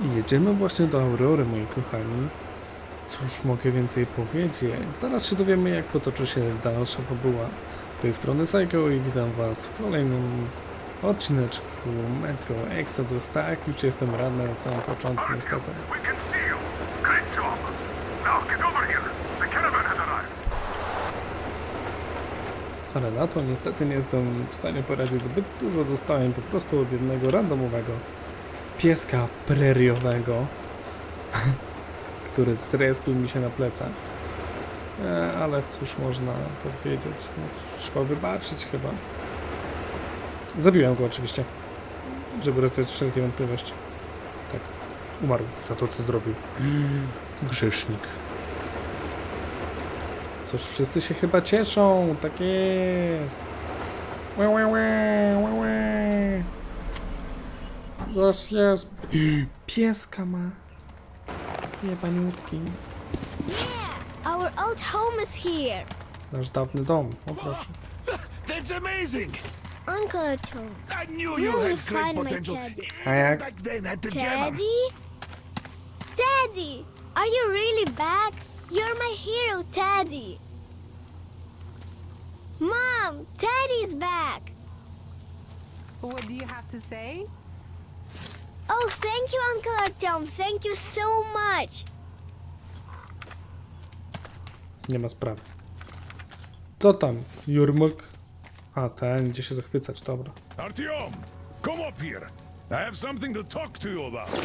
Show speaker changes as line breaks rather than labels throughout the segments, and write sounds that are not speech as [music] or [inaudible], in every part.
I jedziemy właśnie do Aurory, moi kochani. Cóż mogę więcej powiedzieć? Zaraz się dowiemy, jak potoczy się dalsza fabuła. Z tej strony Psycho i witam was w kolejnym odcineczku Metro Exodus. Tak, już jestem radny na samym początku niestety. Ale na to niestety nie jestem w stanie poradzić zbyt dużo. Dostałem po prostu od jednego randomowego pieska preriowego, który zrespił mi się na plecach. E, ale cóż można powiedzieć, no, trzeba wybaczyć chyba. Zabiłem go oczywiście, żeby rozwiać wszelkie wątpliwości. Tak, umarł za to, co zrobił. Grzesznik. Cóż, wszyscy się chyba cieszą, tak jest. Łe, łe, łe, łe, łe. Jest, [gasps] jest. Pieska ma. Jebaniutki.
Yeah, our old home is here.
Nasz dawny dom, o proszę. [laughs]
That's amazing!
Uncle Tom.
I knew you had great potential.
teddy?
A jak?
Back then at the jammer.
Daddy? Daddy! Are you really back? You're my hero, Daddy. Mom, Daddy's back.
What do you have to say?
Oh, thank you, Uncle Artyom. Thank you so much.
Nie ma sprawy. Co tam, Jurmuk? A, ten, gdzie się zachwycać, dobra.
Artyom, come up here. I have something to talk to you about.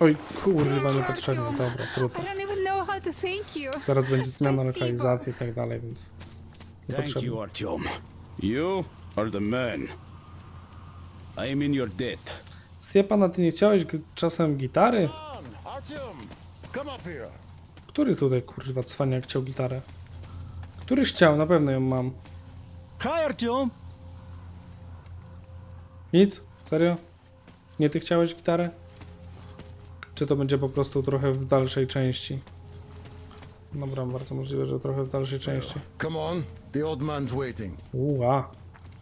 Oj, kurwa, niepotrzebnie, dobra,
I
trudno.
don't even know how to thank you.
Zaraz będzie zmiana lokalizacji i tak dalej, więc...
Thank you, Artyom. You are the man. I am in your debt.
Stiepan, a ty nie chciałeś czasem gitary? Który tutaj, kurwa, cwaniak chciał gitarę? Który chciał? Na pewno ją mam.
Hi, Artyom.
Nic? Serio? Nie ty chciałeś gitarę? Czy to będzie po prostu trochę w dalszej części? Dobra, bardzo możliwe, że trochę w dalszej części.
Come on, the old man's waiting.
Uła,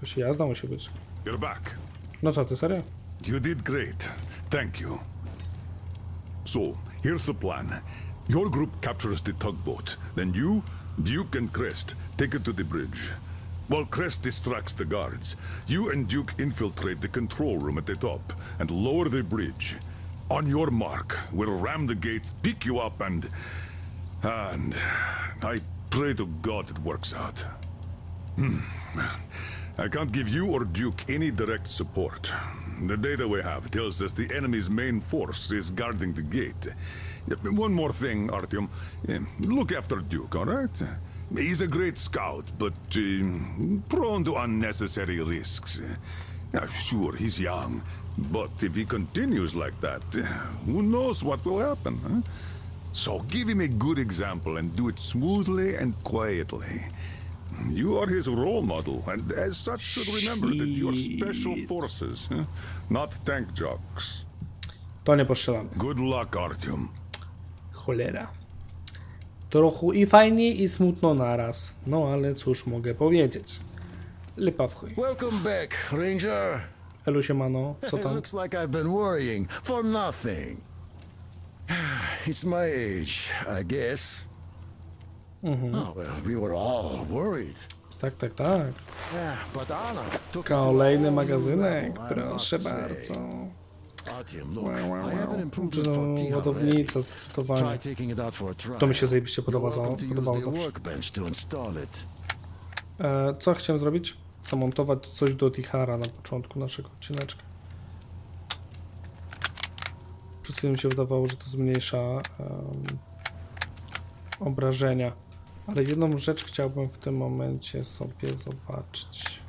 to się jazda musi być.
You're back.
No co, ty serio?
You did great. Thank you. So, here's the plan. Your group captures the tugboat. Then you, Duke, and Crest take it to the bridge. While Crest distracts the guards, you and Duke infiltrate the control room at the top and lower the bridge. On your mark, we'll ram the gates, pick you up, and. And. I pray to God it works out. Hmm. I can't give you or Duke any direct support. The data we have tells us the enemy's main force is guarding the gate. One more thing, Artyom. Eh, Look after Duke, all right? He's a great scout, but uh, prone to unnecessary risks. Uh, sure, he's young, but if he continues like that, uh, who knows what will happen, huh? So give him a good example and do it smoothly and quietly. You are his role model, and as such should remember that you're special forces, not tank jocks.
To nie postrzelamy.
Good luck, Artyom.
Cholera. Trochę i fajnie i smutno naraz. No ale cóż mogę powiedzieć. Lipa w chuj.
Welcome back, Ranger.
Elu siemano, co tam?
looks like I've been worrying for nothing. [sighs] It's my age, I guess. Oh, all worried.
Tak, tak, tak. Kolejny magazynek, proszę bardzo. No, ładownica zdecydowanie. To mi się zajebiście podoba, za, podobało zawsze. E, co chciałem zrobić? Zamontować coś do Tichara na początku naszego odcineczka. Przez mi się wydawało, że to zmniejsza em, obrażenia. Ale jedną rzecz chciałbym w tym momencie sobie zobaczyć.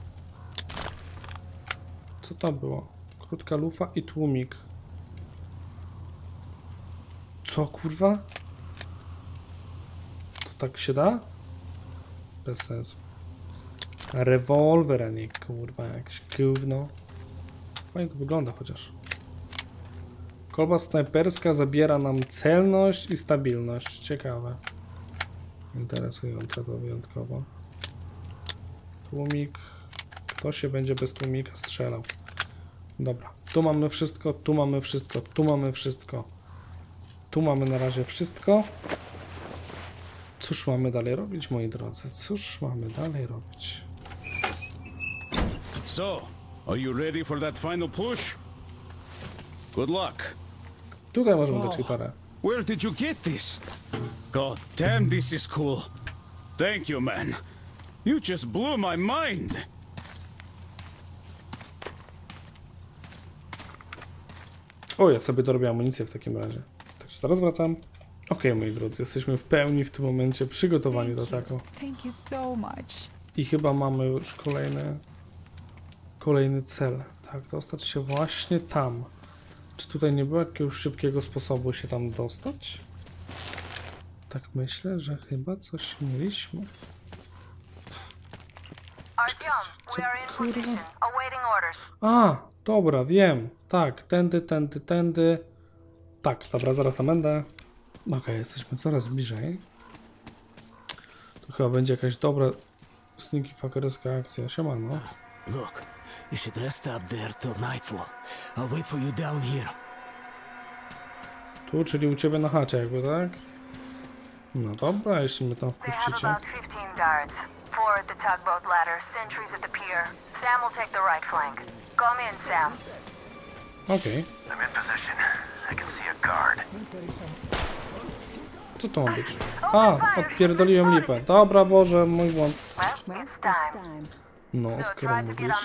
Co to było? Krótka lufa i tłumik. Co kurwa? To tak się da? Bez sensu. Rewolwer, a nie kurwa jakieś gówno. Fajnie to wygląda chociaż. Kolba snajperska zabiera nam celność i stabilność. Ciekawe. Interesujące to wyjątkowo. Tłumik. Kto się będzie bez tłumika strzelał? Dobra. Tu mamy wszystko, tu mamy wszystko, tu mamy wszystko. Tu mamy na razie wszystko. Cóż mamy dalej robić, moi drodzy? Cóż mamy dalej robić?
So, are you ready for that final push? Good luck.
Tutaj możemy dać gitarę.
Where did you get this? God damn, this is cool. Thank you, man. You just blew my mind.
O, ja sobie dorobię amunicję w takim razie. Także zaraz wracam. Okej, moi drodzy, jesteśmy w pełni w tym momencie przygotowani do tego.
Thank you so much.
I chyba mamy już kolejny, kolejny cel. Tak, dostać się właśnie tam. Czy tutaj nie było jakiegoś szybkiego sposobu się tam dostać? Tak myślę, że chyba coś mieliśmy. A, dobra, wiem. Tak, tędy, tędy, tędy. Tak, dobra, zaraz tam będę. Okej, jesteśmy coraz bliżej. To chyba będzie jakaś dobra sneaky fuckerska akcja. Siemano.
Look, you should rest up there till nightfall. I'll wait for you down here.
Tu, czyli u ciebie na chacie jakby, tak? No dobra, jeśli mnie tam
They have
wpuścicie.
about 15 guards. Four at the tugboat ladder, sentries at the pier. Sam will take the right flank. Come in, Sam.
Okej.
I'm in position. I can see a guard.
Co to ma być? A, odpierdoliłem lipę. Dobra, Boże, mój błąd.
Well, it's time.
No, skoro mówisz.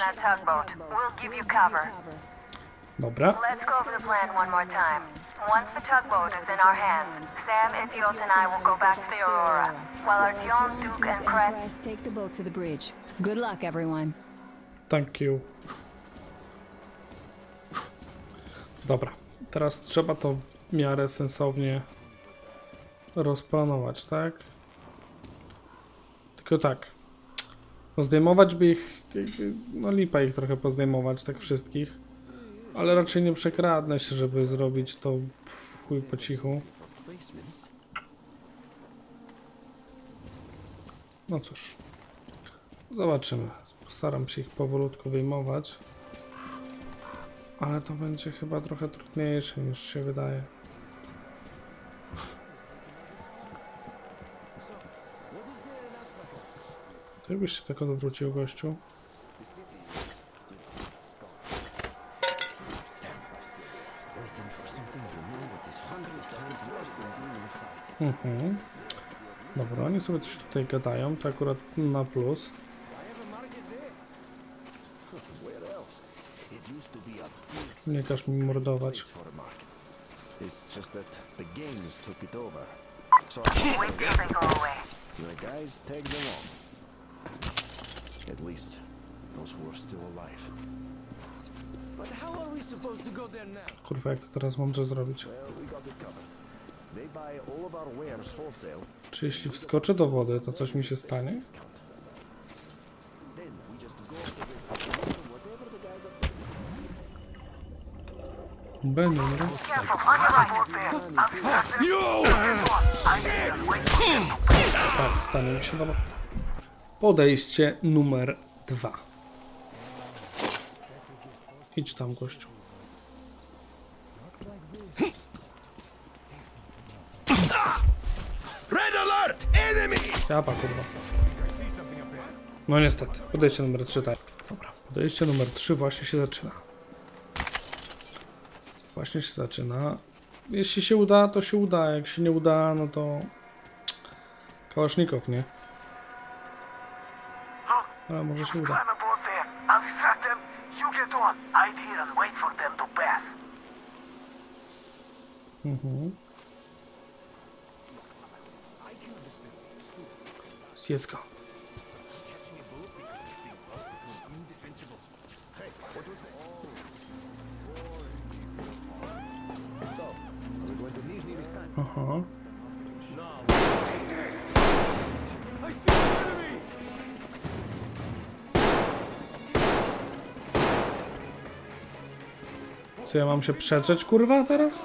Dobra.
Let's go over the plan one more time. Once the tugboat is in our hands, Sam, Etiot, and I will go back to the Aurora, while Artyom, Duke, and Kret
Christ, take the boat to the bridge. Good luck, everyone.
Thank you. Dobra, teraz trzeba to w miarę sensownie rozplanować, tak? Tylko tak. No zdejmować by ich, no lipa ich trochę pozdejmować, tak wszystkich. Ale raczej nie przekradnę się, żeby zrobić to w chuj po cichu. No cóż. Zobaczymy. Postaram się ich powolutku wyjmować. Ale to będzie chyba trochę trudniejsze niż się wydaje. Ty byś się tak odwrócił, gościu? Mhm. Dobra, oni sobie coś tutaj gadają, to akurat na plus. Nie każ mi mordować.
At least those who are still alive.
But how are we supposed to go there now?
Kurwa, jak to teraz mądrze zrobić? Czy jeśli wskoczę do wody, to coś mi się stanie?
Are
Będzie, no. Tak, stanie mi się dobra. Podejście numer dwa. Idź tam, gościu.
Red alert! Enemy!
Japa, kurwa. No niestety, podejście numer 3, tak. Dobra, podejście numer 3 właśnie się zaczyna. Właśnie się zaczyna. Jeśli się uda, to się uda. Jak się nie uda, no to... Kałasznikow, nie? Ale może się uda.
Climb aboard there. I'll distract them. You get on. Hide here and wait for them to pass.
Mhm. Zjedz go. Aha. Co ja mam się przeczeć, kurwa, teraz?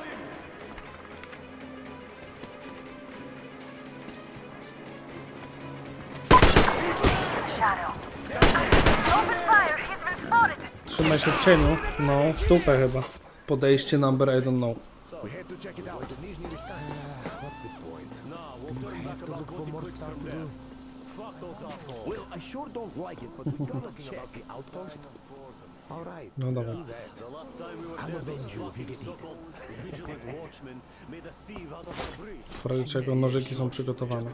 Trzymaj się w cieniu. No, w dupę chyba. Podejście number I don't know.
No. Well, I sure don't like it, but we gotta check the outpost.
No dobra. W razie czego nożyki są przygotowane.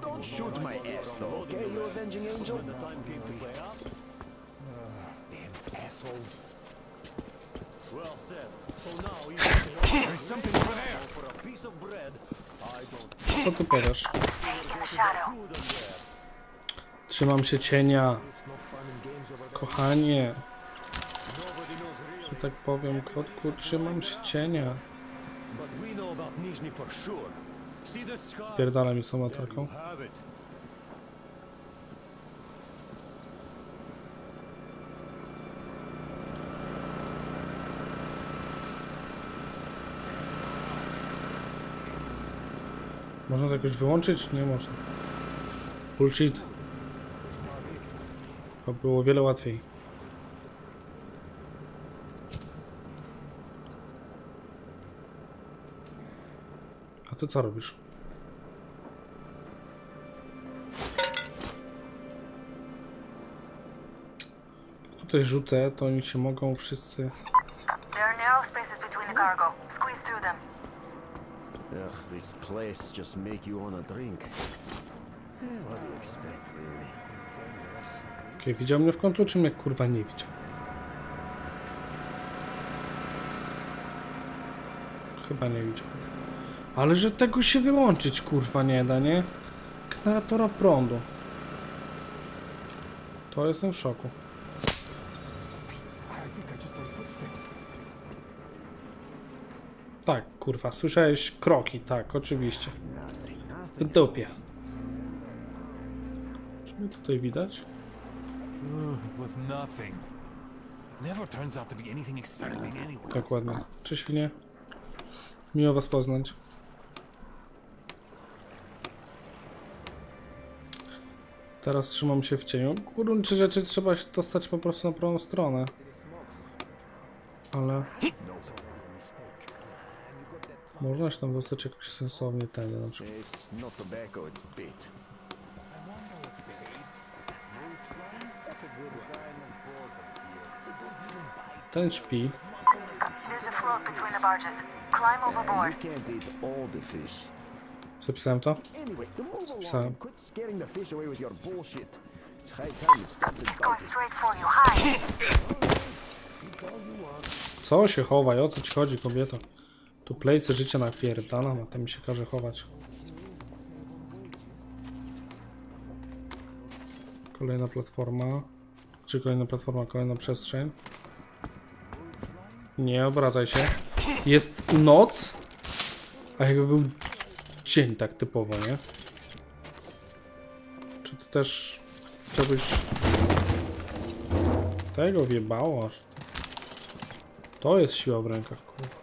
Co ty powiesz? Trzymam się cienia. Kochanie. Tak powiem, kotku, trzymam się cienia. Pierdala mi.
Have it.
Można to jakoś wyłączyć? Nie można. Bullshit. To było wiele łatwiej. Ty co robisz? Jak Tutaj rzucę, to oni się mogą wszyscy...
There are narrow spaces between the cargo. Squeeze through them.
Ugh, this place just make you wanna drink. What do you expect, really?
Okej, widział mnie w końcu, czy mnie kurwa nie widział? Chyba nie widział. Ale że tego się wyłączyć kurwa nie da, nie? Generatora prądu. To jestem w szoku. Tak, kurwa, słyszałeś kroki, tak, oczywiście. W dupie. Czy mnie tutaj widać?
Anyway.
Tak. Cześć świnie. Miło was poznać. Teraz trzymam się w cieniu. Gruncie rzeczy trzeba się dostać po prostu na prawą stronę. Ale... Można się tam dostać jakoś sensownie tędy na przykład. Ten śpi.
There's a float between the barges. Climb
You
overboard.
can't eat all the fish.
Zapisałem to?
Hide.
Co się chowaj? O co ci chodzi, kobieto? Tu plejce życia napierdalam, a to mi się każe chować. Kolejna platforma. Czy kolejna platforma, kolejna przestrzeń? Nie obracaj się. Jest noc, a jakby był dzień tak typowo, nie? Czy ty też chciałbyś... Tego wjebało aż. To jest siła w rękach, kurwa.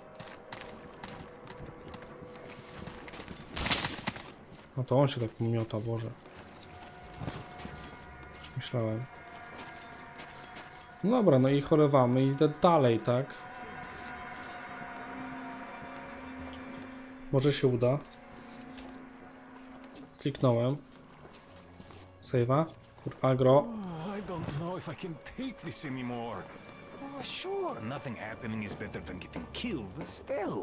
No to on się tak miota, Boże. Już myślałem. No dobra, no i chorowamy i idę dalej, tak? Może się uda. Kliknąłem. Save'a. Kurwa, agro.
Oh, I don't know if I can take this anymore. Oh, sure, nothing happening is better than getting killed, but still.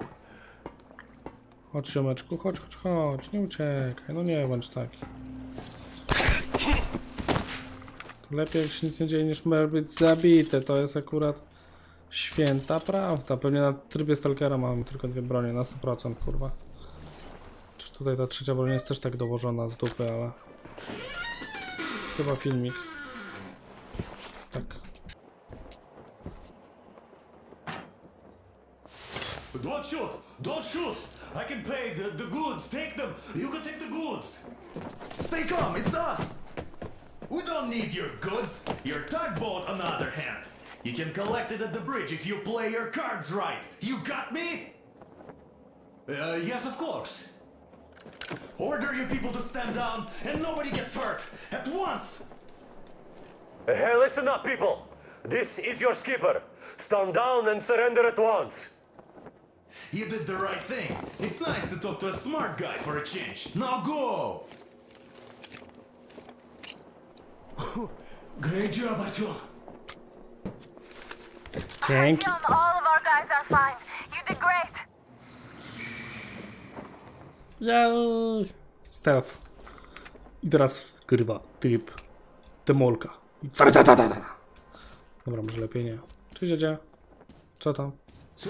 Chodź, ziomeczku, chodź, chodź, chodź, nie uciekaj, no nie bądź taki. To lepiej jak się nic nie dzieje niż być zabity, to jest akurat święta prawda. Pewnie na trybie Stalkera mamy tylko dwie bronie, na 100% kurwa. Tutaj ta trzecia broń jest też tak dołożona z dupy, ale... Chyba filmik. Tak.
Don't shoot! Don't shoot! I can pay the, the goods. Take them. You can take the goods. Stay calm. It's us. We don't need your goods. Your tugboat, on the other hand, you can collect it at the bridge if you play your cards right. You got me? Uh, yes, of course. Order your people to stand down and nobody gets hurt at once. Hey, listen up, people. This is your skipper.
stand down and surrender at once.
You did the right thing. It's nice to talk to a smart guy for a change. Now go! [laughs] Great job, Artyom.
Thank
Artyom, all of our guys are fine. You did great.
Jej. Stealth. I teraz wgrywa tryb demolka. I. Dobra, może lepiej nie. Cześć, dziadzia. Co tam?
So,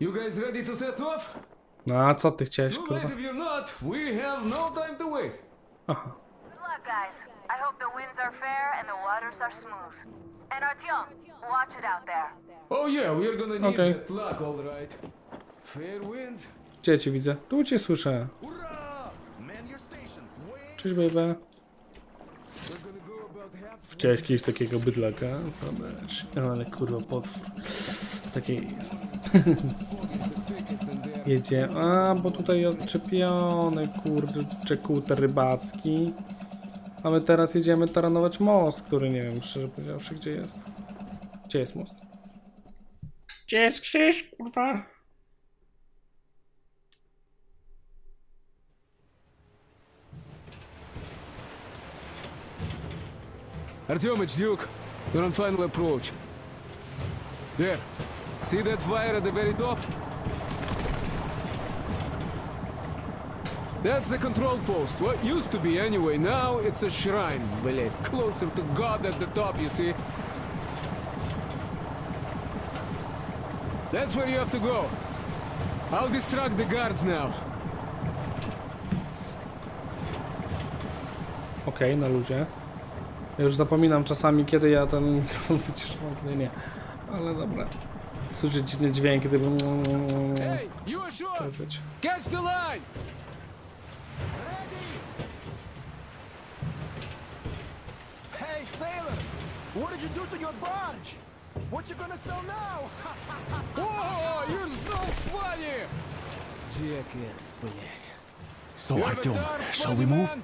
you guys ready to set off?
No a co ty chciałeś,
Too
kurwa?
late if you're not. We have no time to waste.
Aha.
Good luck, guys. I hope the winds are fair and the waters are smooth. And Artyom, watch it out there.
Oh yeah, we're gonna need
Okay.
that luck, all right. Fair winds.
Gdzie cię widzę? Tu cię słyszę. Cześć, baby. Chciałeś kiedyś takiego bydlaka? Zobacz. Ale kurwa, potwór. Taki jest. [laughs] Jedzie. A, bo tutaj odczepiony, kurczę, kuter rybacki. A my teraz jedziemy taranować most, który nie wiem, szczerze powiedziawszy, gdzie jest. Gdzie jest most? Gdzie jest Krzyż, kurwa?
Artyom, it's Duke. You're on final approach. There. See that fire at the very top? That's the control post. What used to be anyway. Now it's a shrine. Блять, closer to God at the top, you see? That's where you have to go. I'll distract the guards now.
Okej, na ludzie. Ja już zapominam czasami, kiedy ja ten mikrofon wyciszam, [laughs] a kiedy nie. Ale dobra. Słyszę dziwny dźwięk, gdyby...
Hey, you ashore!
To wiecie.
Catch the line!
Hey, sailor! What did you do to your barge? What you gonna sell now? [laughs]
Oh, you're so funny! Jackass, блядь.
So,
You have a
Artyom,
dark
shall
funny
we move?
man?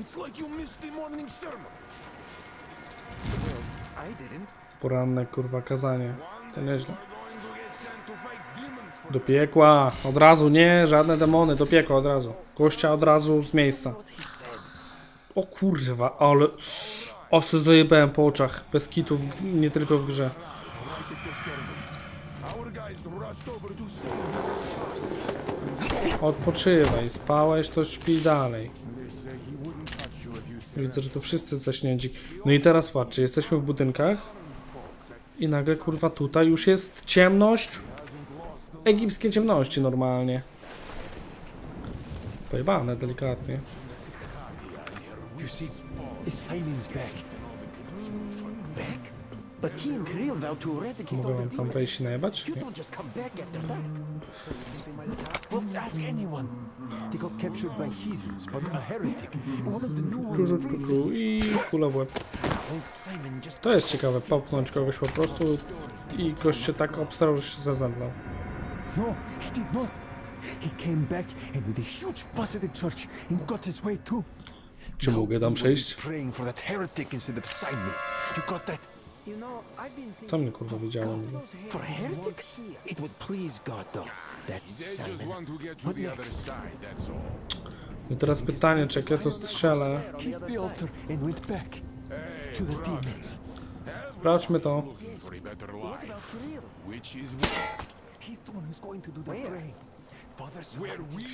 It's like you missed the morning sermon. Well, I didn't.
Poranne kurwa kazanie. To nieźle. Do piekła! Od razu, nie, żadne demony, do piekła od razu. Gościa od razu z miejsca. O kurwa, ale... Osy zajebałem po oczach. Bez kitów, nie tylko w grze. Odpoczywaj, spałeś, to śpi dalej.
They say he wouldn't touch you if you said
Widzę, że to wszyscy zaśnięci. No i teraz patrzcie, jesteśmy w budynkach i nagle kurwa tutaj już jest ciemność. Egipskie ciemności normalnie. Pojebane delikatnie.
Simon's. Back?
Mogę tam wejść i najebać?
You
Nie.
don't just come back after that. Well, ask anyone. They got captured by heathens, but a heretic. One of the new
Czu. I kula w łeb. To jest ciekawe, popchnąć kogoś po prostu i gość się tak obstarał, że się zazęblał.
No, he did not. He came back and with a huge fuss at the church and got his way too.
Czy mogę tam przejść?
Praying for that heretic instead of Simon. You got that?
Co mnie kurwa widziało?
For heretic? It would please God though. That's Simon. What next?
I teraz pytanie, czy jak ja to strzelę? Sprawdźmy to.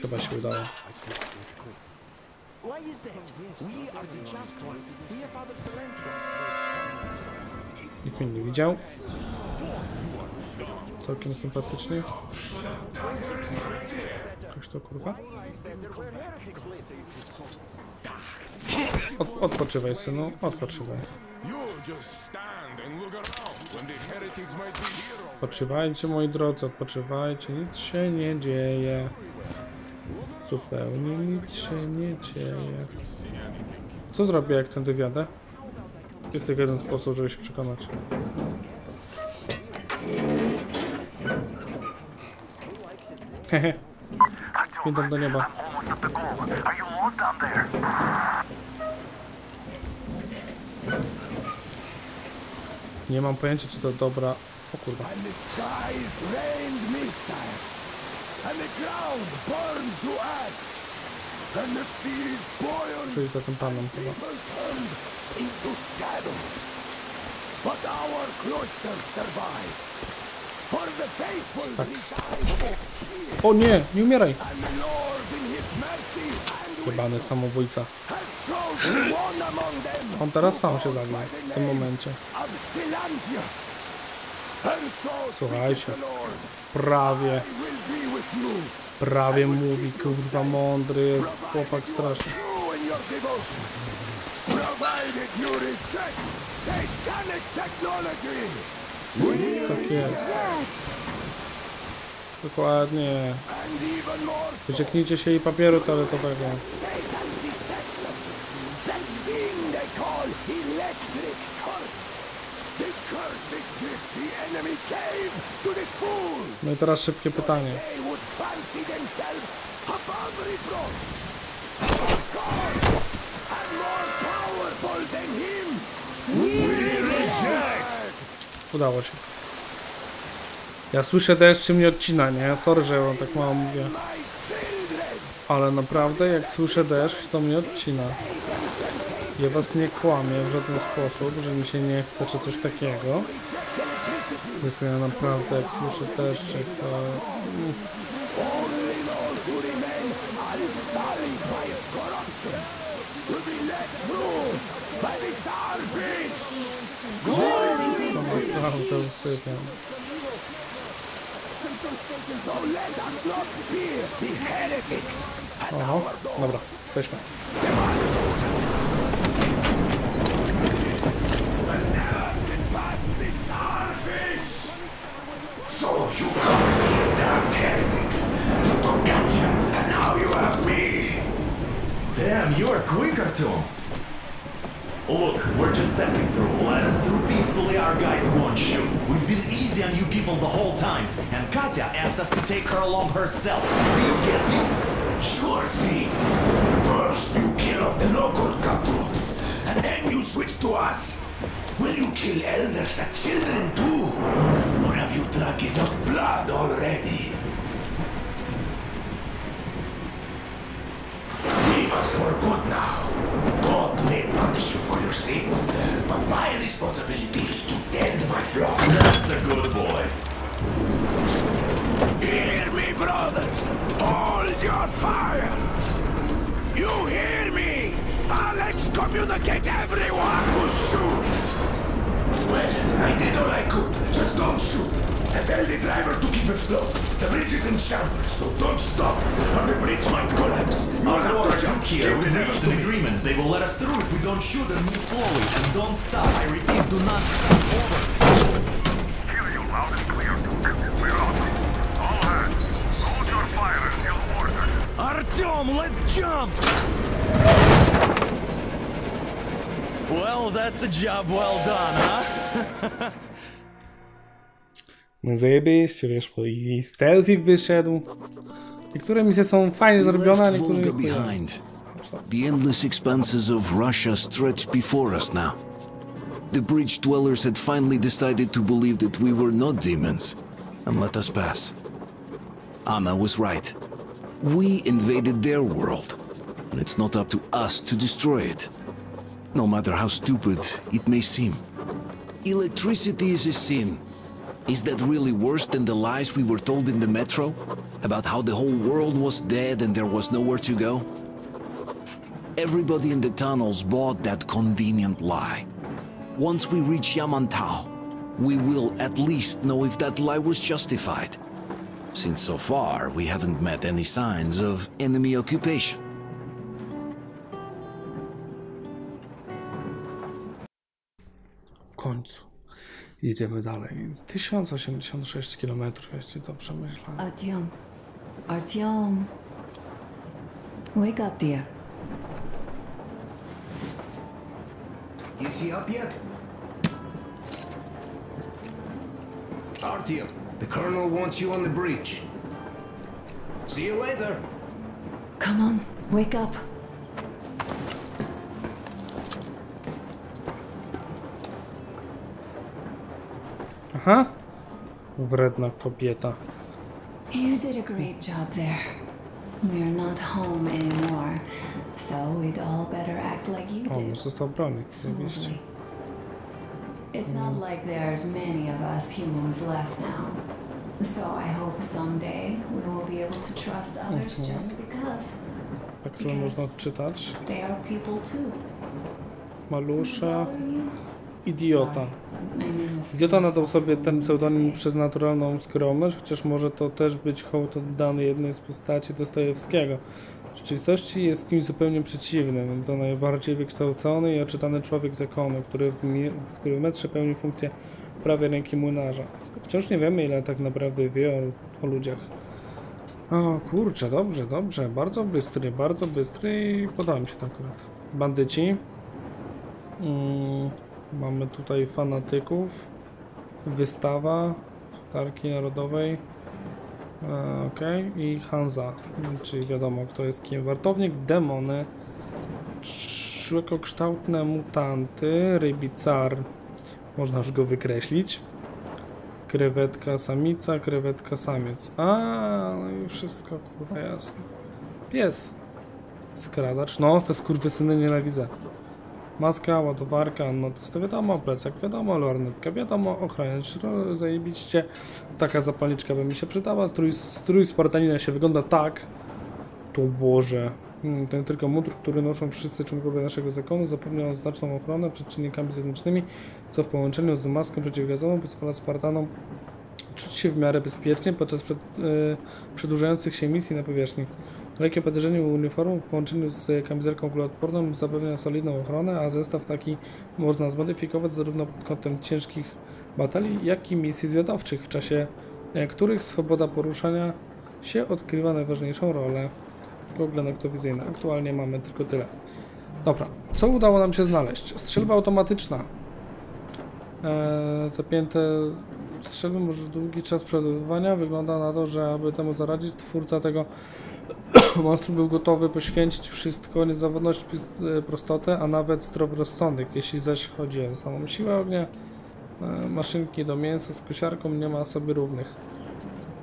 Chyba się udało.
Why is that? We are the just ones. We are Father Salantius.
Nikt mnie nie widział. Całkiem sympatycznie. Jakoś to kurwa. Od, odpoczywaj synu, odpoczywaj. Odpoczywajcie moi drodzy, odpoczywajcie, nic się nie dzieje. Zupełnie nic się nie dzieje. Co zrobię jak tędy wjadę? Jest tylko jeden sposób, żeby się przekonać. [laughs] Hehe. Idą do nieba. Nie mam pojęcia, czy to dobra... O kurwa.
And the burned to ash,
Czyli za tym panem chyba.
reside
O nie, nie umieraj! Jebany samobójca. On teraz sam się zabił w tym momencie.
of Silantius. And so
Słuchajcie, prawie, prawie mówi, kurwa mądry jest chłopak straszny. Tak jest. Dokładnie. Wycieknijcie się i papieru toaletowego. No i teraz szybkie pytanie. Udało się. Ja słyszę deszcz, czy mnie odcina, nie? Sorry, że ja tak mało mówię. Ale naprawdę, jak słyszę deszcz, to mnie odcina. Ja was nie kłamię w żaden sposób, że mi się nie chce, czy coś takiego. Tylko ja naprawdę, jak słyszę deszczyk, to... mm,
only those who remain unsullied So you got me, you damned heretics. You took Katya, and now you have me.
Damn, you are quick, Artyom. Oh, look, we're just passing through. Let us through peacefully. Our guys won't shoot. We've been easy on you people the whole time, and Katya asked us to take her along herself. Do you get me?
Sure thing. First you kill off the local cutthroats, and then you switch to us. Will you kill elders and children too? Or have you drunk enough blood already? Leave us for good now. God may punish you for your sins, but my responsibility is to tend my flock.
That's a good boy.
Hear me, brothers! Hold your fire! You hear me? I'll excommunicate everyone who shoots! Well, I did all I could. Just don't shoot. And tell the driver to keep it slow. The bridge is in shambles, so don't stop, or the bridge might collapse. You'll
Our
have
Lord
to jump.
Duke here. We've reached an
me.
agreement. They will let us through if we don't shoot and move slowly. And don't stop. I repeat, do not stop. Over.
Hear you loud and clear, Duke. We're out. All hands, hold your fire until ordered.
Artyom, let's jump! Well, that's a job well done, huh?
No zajebiście, wiesz, bo i stealthik wyszedł. Niektóre misje są fajnie zrobione, niektóre.
The endless expanses of Russia stretched before us now. The bridge dwellers had finally decided to believe that we were not demons and let us pass. Anna was right. We invaded their world, and it's not up to us to destroy it. No matter how stupid it may seem. Electricity is a sin. Is that really worse than the lies we were told in the metro? About how the whole world was dead and there was nowhere to go? Everybody in the tunnels bought that convenient lie. Once we reach Yamantau, we will at least know if that lie was justified. Since so far, we haven't met any signs of enemy occupation.
Końcu. Jedziemy dalej. 1086 km, jeśli dobrze myślę.
Artyom. Artyom. Wake up, dear.
Is he up yet? Artyom, the colonel wants you on the breach. See you later.
Come on, wake up.
Aha! Wredna kobieta.
You did a great job there. We're not home anymore, so we'd all better act like you
O,
did.
już został oczywiście.
Smoothly. It's not like there's many of us humans left now. So I hope someday we will be able to trust others
Mhm.
just because
Tak sobie można odczytać.
they are people too.
Malusza. Idiota. Idiota nadał sobie ten pseudonim przez naturalną skromność, chociaż może to też być hołd oddany jednej z postaci Dostojewskiego. W rzeczywistości jest kimś zupełnie przeciwnym. To najbardziej wykształcony i oczytany człowiek zakonu, który w, który w metrze pełni funkcję prawej ręki młynarza. Wciąż nie wiemy, ile tak naprawdę wie o, o ludziach. O kurczę, dobrze, dobrze. Bardzo bystry, bardzo bystry i podoba mi się to akurat. Bandyci. Mm, mamy tutaj fanatyków. Wystawa Tarki Narodowej. E, Okej, i Hanza, czyli wiadomo kto jest kim. Wartownik, demony, człowiekokształtne mutanty, rybicar, można już go wykreślić. Krewetka samica, krewetka samiec. A, no i wszystko kurwa jasne. Pies. Skradacz. No, te skurwysyny nienawidzę. Maska, ładowarka, no to jest wiadomo, plecak wiadomo, lornetka wiadomo, ochraniacz ro- zajebiście. Taka zapalniczka by mi się przydała. Strój, strój Spartanina się wygląda tak. To Boże. Hmm, Ten tylko mundur, który noszą wszyscy członkowie naszego zakonu, zapewnia znaczną ochronę przed czynnikami zewnętrznymi, co w połączeniu z maską przeciwgazową pozwala Spartanom czuć się w miarę bezpiecznie podczas przed, y, przedłużających się misji na powierzchni. Lekkie podejrzenie uniformu w połączeniu z kamizelką kuloodporną zapewnia solidną ochronę, a zestaw taki można zmodyfikować zarówno pod kątem ciężkich batalii, jak i misji zwiadowczych, w czasie e, których swoboda poruszania się odgrywa najważniejszą rolę. Google noktowizyjne. Aktualnie mamy tylko tyle. Dobra, co udało nam się znaleźć? Strzelba automatyczna. Eee, zapięte strzelby może długi czas przeładowywania. Wygląda na to, że aby temu zaradzić, twórca tego [coughs] monstrum był gotowy poświęcić wszystko, niezawodność, e, prostotę, a nawet zdrowy rozsądek. Jeśli zaś chodzi o samą siłę ognia, e, maszynki do mięsa z kosiarką nie ma sobie równych.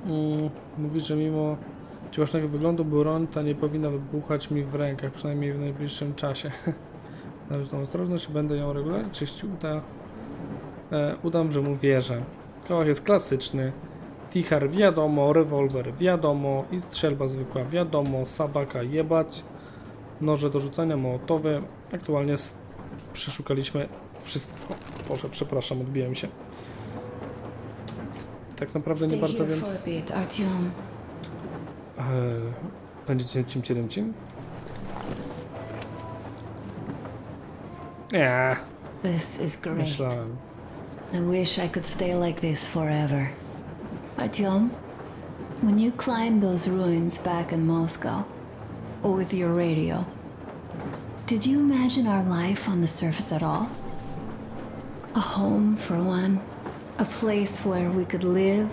Mm, mówi, że mimo dziwacznego wyglądu broń ta nie powinna wybuchać mi w rękach, przynajmniej w najbliższym czasie. [laughs] Należy tą ostrożność będę ją regularnie czyścił. Uda, e, udam, że mu wierzę. Kołach jest klasyczny. Tichar wiadomo, rewolwer wiadomo i strzelba zwykła wiadomo, sabaka jebać, noże do rzucania mołotowe. Aktualnie przeszukaliśmy wszystko. Boże, przepraszam, odbiłem się. Tak naprawdę nie bardzo wiem. Eee, Będziecie cim cim?
Great.
myślałem.
I wish I could stay like this forever. Artyom, when you climbed those ruins back in Moscow, with your radio, did you imagine our life on the surface at all? A home, for one. A place where we could live.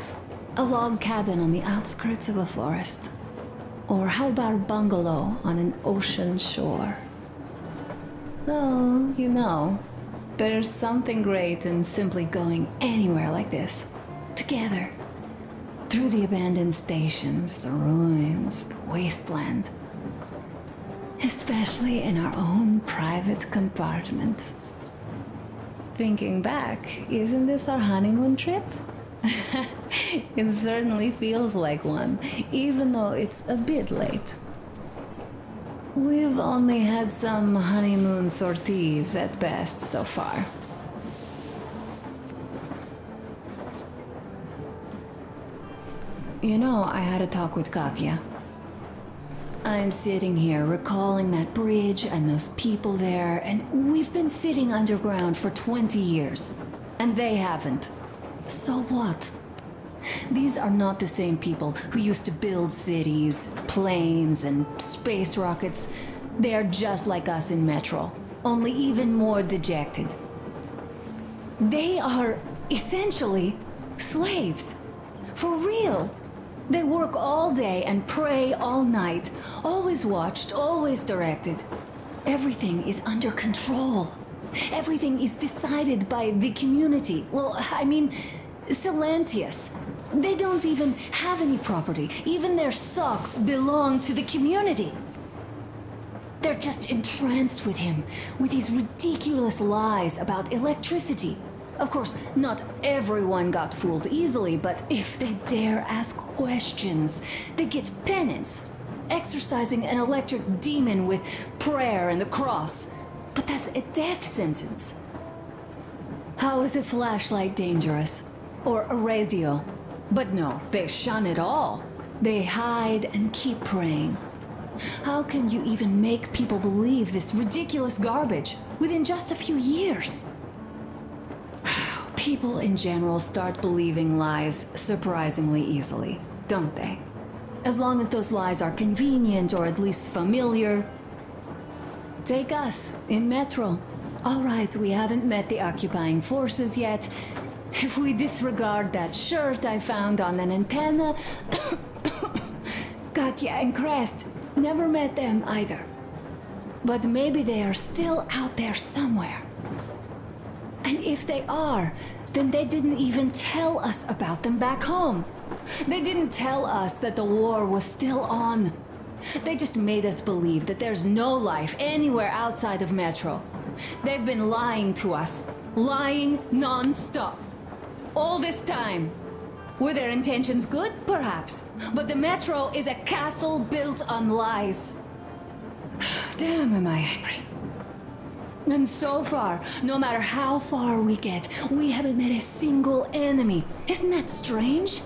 A log cabin on the outskirts of a forest. Or how about a bungalow on an ocean shore? Well, you know, there's something great in simply going anywhere like this, together. Through the abandoned stations, the ruins, the wasteland. Especially in our own private compartment. Thinking back, isn't this our honeymoon trip? [laughs] it certainly feels like one, even though it's a bit late. We've only had some honeymoon sorties at best so far. You know, I had a talk with Katya. I'm sitting here recalling that bridge and those people there, and we've been sitting underground for 20 years. And they haven't. So what? These are not the same people who used to build cities, planes, and space rockets. They are just like us in Metro, only even more dejected. They are essentially slaves. For real. They work all day and pray all night, always watched, always directed. Everything is under control. Everything is decided by the community. Well, I mean, Silantius. They don't even have any property. Even their socks belong to the community. They're just entranced with him, with his ridiculous lies about electricity. Of course, not everyone got fooled easily, but if they dare ask questions, they get penance. Exorcising an electric demon with prayer and the cross. But that's a death sentence. How is a flashlight dangerous? Or a radio? But no, they shun it all. They hide and keep praying. How can you even make people believe this ridiculous garbage within just a few years? [sighs] People in general start believing lies surprisingly easily, don't they? As long as those lies are convenient or at least familiar. Take us, in Metro. Alright, we haven't met the occupying forces yet. If we disregard that shirt I found on an antenna... [coughs] Katya and Crest, never met them either. But maybe they are still out there somewhere. And if they are, then they didn't even tell us about them back home. They didn't tell us that the war was still on. They just made us believe that there's no life anywhere outside of Metro. They've been lying to us. Lying non-stop. All this time. Were their intentions good? Perhaps. But the Metro is a castle built on lies. [sighs] Damn, am I angry. And so far, no matter how far we get, we haven't met a single enemy. Isn't that strange?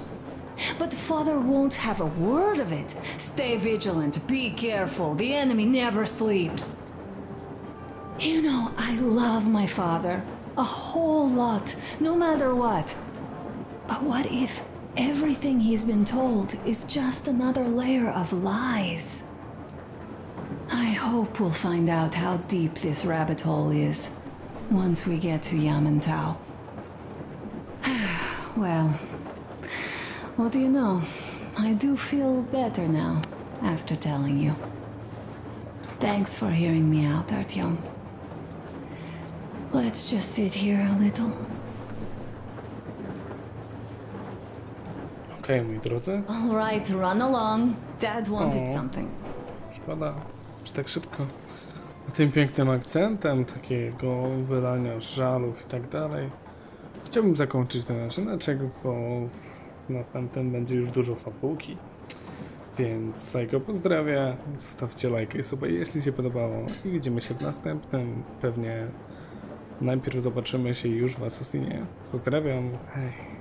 But Father won't have a word of it. Stay vigilant, be careful, the enemy never sleeps. You know, I love my father. A whole lot, no matter what. But what if everything he's been told is just another layer of lies? I hope we'll find out how deep this rabbit hole is once we get to Yamantau. [sighs] well, what do you know? I do feel better now after telling you. Thanks for hearing me out, Artyom. Let's just sit here a little.
Okej, moi drodzy.
All right, run along. Dad wanted
O.
something.
Szkoda, że tak szybko. A tym pięknym akcentem takiego wylania żalów i tak dalej. Chciałbym zakończyć ten odcinek, bo w następnym będzie już dużo fabułki. Więc Sajko pozdrawia, zostawcie lajka i sobie, jeśli się podobało. I widzimy się w następnym. Pewnie najpierw zobaczymy się już w Assassinie. Pozdrawiam, hej.